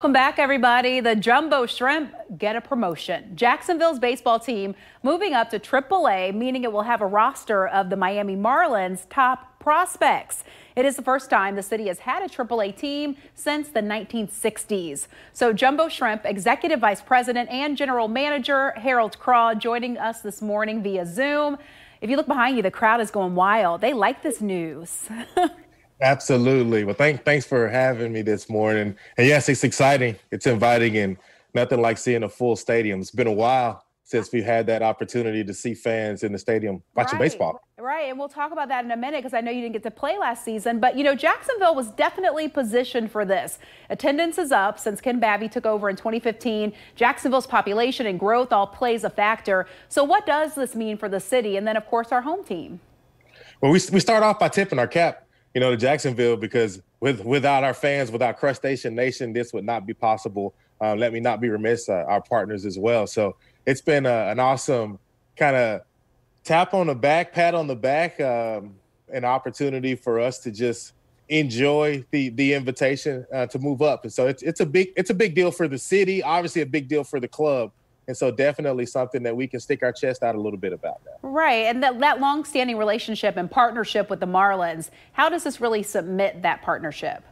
Welcome back, everybody. The Jumbo Shrimp get a promotion. Jacksonville's baseball team moving up to AAA, meaning it will have a roster of the Miami Marlins top prospects. It is the first time the city has had a AAA team since the 1960s. So Jumbo Shrimp Executive Vice President and General Manager Harold Craw joining us this morning via Zoom. If you look behind you, the crowd is going wild. They like this news. Absolutely. Well, thank, thanks for having me this morning. And yes, it's exciting. It's inviting and nothing like seeing a full stadium. It's been a while since we had that opportunity to see fans in the stadium watching right, baseball. Right, and we'll talk about that in a minute because I know you didn't get to play last season. But, you know, Jacksonville was definitely positioned for this. Attendance is up since Ken Babby took over in 2015. Jacksonville's population and growth all plays a factor. So what does this mean for the city? And then, of course, our home team. Well, we, we start off by tipping our cap you know, to Jacksonville because with without our fans, without Crustacean Nation, this would not be possible. Um, let me not be remiss, uh, our partners as well. So it's been uh, an awesome kind of tap on the back, pat on the back, um, an opportunity for us to just enjoy the the invitation uh, to move up. And so it's it's a big it's a big deal for the city, obviously a big deal for the club. And so definitely something that we can stick our chest out a little bit about that. Right. And that, that long-standing relationship and partnership with the Marlins, how does this really submit that partnership?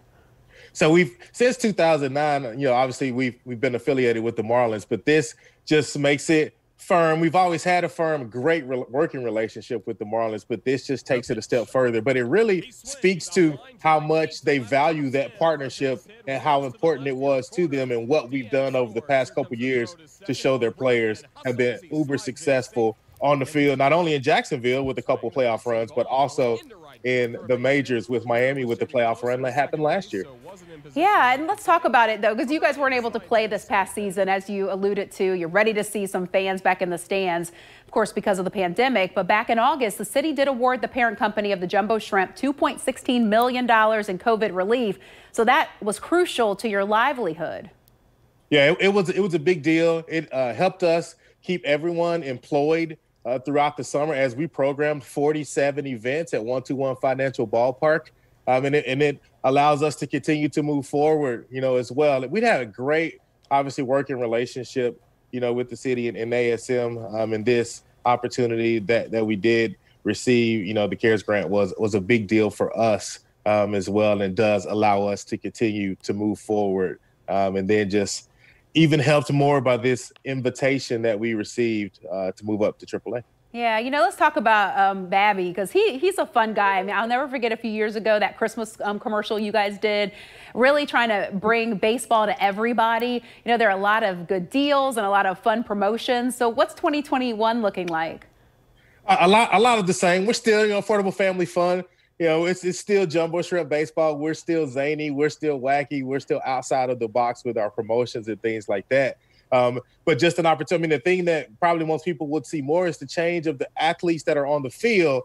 So we've since 2009, you know, obviously we've we've been affiliated with the Marlins, but this just makes it firm. We've always had a firm, great re- working relationship with the Marlins, but this just takes it a step further. But it really speaks to how much they value that partnership and how important it was to them and what we've done over the past couple years to show their players have been uber successful on the field, not only in Jacksonville with a couple playoff runs, but also in the majors with Miami with the playoff run that happened last year. Yeah, and let's talk about it though, because you guys weren't able to play this past season, as you alluded to. You're ready to see some fans back in the stands, of course, because of the pandemic. But back in August, the city did award the parent company of the Jumbo Shrimp $2.16 million in COVID relief. So that was crucial to your livelihood. Yeah, it, it was it was a big deal. It uh, helped us keep everyone employed uh, throughout the summer as we programmed 47 events at 121 Financial Ballpark. Um, and, it, and it allows us to continue to move forward, you know, as well. We'd had a great, obviously, working relationship, you know, with the city and, and ASM. Um, and this opportunity that that we did receive, you know, the CARES grant was was a big deal for us um, as well, and does allow us to continue to move forward. Um, and then just even helped more by this invitation that we received uh, to move up to AAA. Yeah, you know, let's talk about um, Babby because he he's a fun guy. I mean, I'll never forget a few years ago that Christmas um, commercial you guys did, really trying to bring baseball to everybody. You know, there are a lot of good deals and a lot of fun promotions. So, what's 2021 looking like? A, a lot, a lot of the same. We're still, you know, affordable family fun you know, it's it's still jumbo shrimp baseball. We're still zany. We're still wacky. We're still outside of the box with our promotions and things like that. Um, but just an opportunity. I mean, the thing that probably most people would see more is the change of the athletes that are on the field.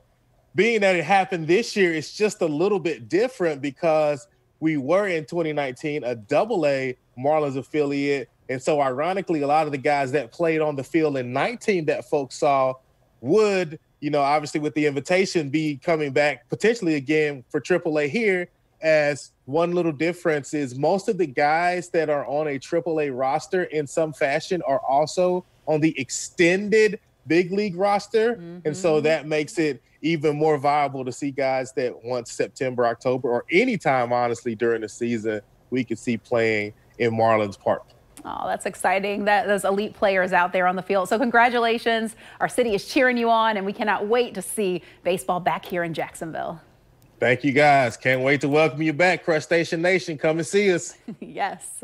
Being that it happened this year, it's just a little bit different because we were in 2019 a double A Marlins affiliate. And so, ironically, a lot of the guys that played on the field in 19 that folks saw would you know, obviously with the invitation be coming back potentially again for AAA here. As one little difference is most of the guys that are on a AAA roster in some fashion are also on the extended big league roster. Mm-hmm. And so mm-hmm. that makes it even more viable to see guys that once September, October, or anytime, honestly, during the season, we could see playing in Marlins Park. Oh, that's exciting. That those elite players out there on the field. So congratulations. Our city is cheering you on, and we cannot wait to see baseball back here in Jacksonville. Thank you, guys. Can't wait to welcome you back, Crustacean Nation. Come and see us. yes.